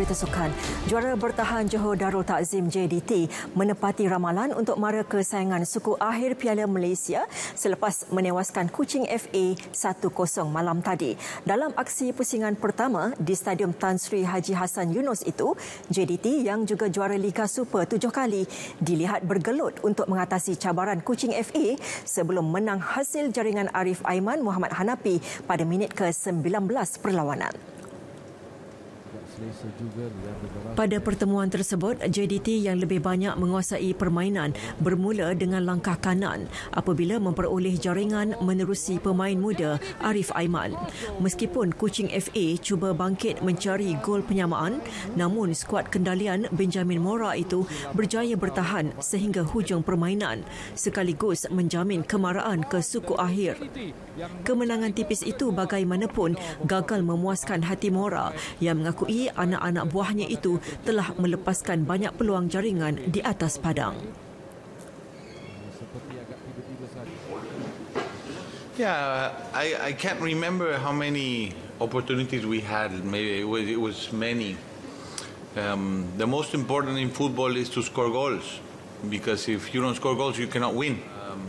berita sukan. Juara bertahan Johor Darul Takzim JDT menepati ramalan untuk mara kesayangan suku akhir Piala Malaysia selepas menewaskan Kuching FA 1-0 malam tadi. Dalam aksi pusingan pertama di Stadium Tan Sri Haji Hassan Yunus itu, JDT yang juga juara Liga Super tujuh kali dilihat bergelut untuk mengatasi cabaran Kuching FA sebelum menang hasil jaringan Arif Aiman Muhammad Hanapi pada minit ke-19 perlawanan. Pada pertemuan tersebut, JDT yang lebih banyak menguasai permainan bermula dengan langkah kanan apabila memperoleh jaringan menerusi pemain muda Arif Aiman. Meskipun Kuching FA cuba bangkit mencari gol penyamaan, namun skuad kendalian Benjamin Mora itu berjaya bertahan sehingga hujung permainan sekaligus menjamin kemaraan ke suku akhir. Kemenangan tipis itu bagaimanapun gagal memuaskan hati Mora yang mengakui anak-anak buahnya itu telah melepaskan banyak peluang jaringan di atas padang. Yeah, I, I can't remember how many opportunities we had. Maybe it was, it was many. Um, the most important in football is to score goals because if you don't score goals, you cannot win. Um,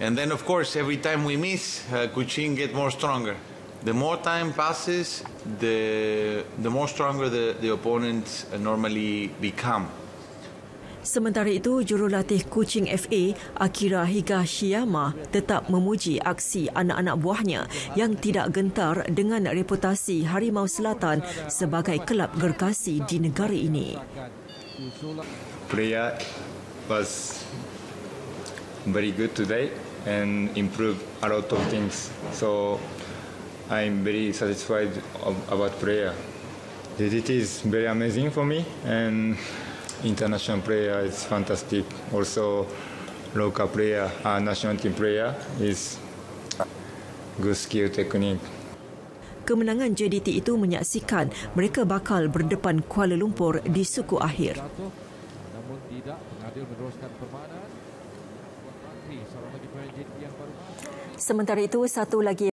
and then, of course, every time we miss, uh, Kuching get more stronger. The more time passes, the the more stronger the, the opponents normally become. Sementara itu, jurulatih Kuching FA Akira Higashiyama tetap memuji aksi anak-anak buahnya yang tidak gentar dengan reputasi Harimau Selatan sebagai kelab gergasi di negara ini. Player was very good today and improved a lot of things. So I'm very satisfied about prayer. DDT is very amazing for me and international player is fantastic. Also local player, uh, national team player is good skill technique. Kemenangan JDT itu menyaksikan mereka bakal berdepan Kuala Lumpur di suku akhir. Namun tidak mengadil meneruskan permainan. Sementara itu, satu lagi